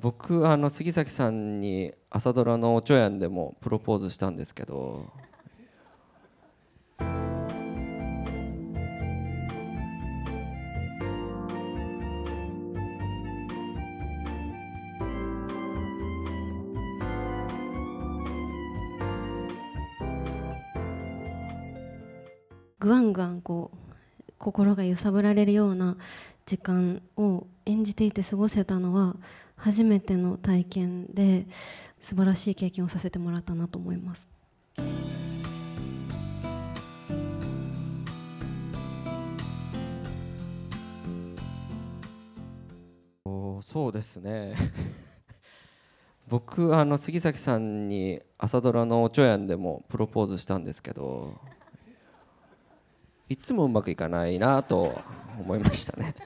僕あの杉崎さんに朝ドラの「おちょやん」でもプロポーズしたんですけど。ぐわんぐわんこう心が揺さぶられるような時間を演じていて過ごせたのは初めての体験で素晴らしい経験をさせてもらったなと思います。そうですね 僕あの杉崎さんに朝ドラの「おちょやん」でもプロポーズしたんですけどいつもうまくいかないなと思いましたね